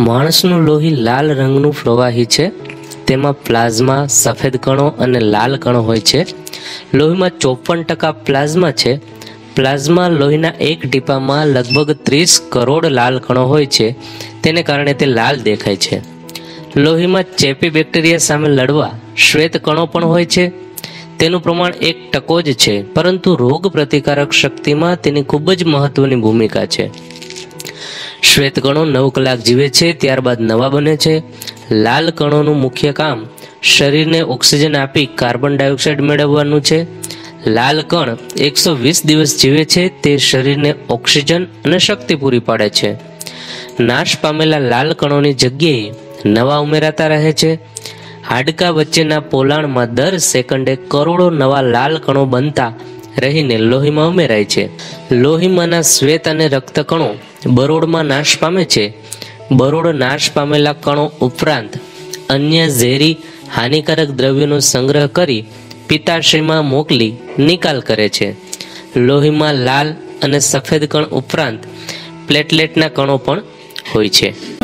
માણસનું લોહી લાલ રંગનું પ્રવાહી છે. તેમાં પ્લાઝમા સફેદ કણો અને લાલ કણો હોય છે. લોહીમાં ચોપન ટકા પ્લાઝમા છે. પ્લાઝમા લોહીના એક ટીપામાં લગભગ ત્રીસ કરોડ લાલ કણો હોય છે. તેને કારણે તે લાલ દેખાય છે. લોહીમાં ચેપી બેક્ટેરિયા સામે લડવા શ્વેત કણો પણ હોય છે. તેનું પ્રમાણ એક ટકો જ છે, પરંતુ રોગ પ્રતિકારક શક્તિમાં તેની ખૂબ જ મહત્વની ભૂમિકા છે. શ્વેત કણો નવ કલાક જીવે છે, ત્યારબાદ નવા બને છે. લાલ કણોનું મુખ્ય કામ શરીરને ઓક્સિજન આપી કાર્બન ડાયોક્સાઇડ મેળવવાનું છે. લાલ કણ એકસો વીસ દિવસ જીવે છે, તે શરીરને ઓક્સિજન અને શક્તિ પૂરી પાડે છે. નાશ પામેલા લાલ કણોની જગ્યાએ નવા ઉમેરાતા રહે છે. હાડકા વચ્ચેના પોલાણમાં દર સેકન્ડે કરોડો નવા લાલ કણો બનતા રહીને લોહીમાં ઉમેરાય છે. લોહીમાંના શ્વેત અને રક્ત કણો બરોડમાં નાશ પામે છે. બરોડ નાશ પામેલા કણો ઉપરાંત અન્ય ઝેરી હાનિકારક દ્રવ્યોનો સંગ્રહ કરી પિત્તાશયમાં મોકલી નિકાલ કરે છે. લોહીમાં લાલ અને સફેદ કણ ઉપરાંત પ્લેટલેટના કણો પણ હોય છે.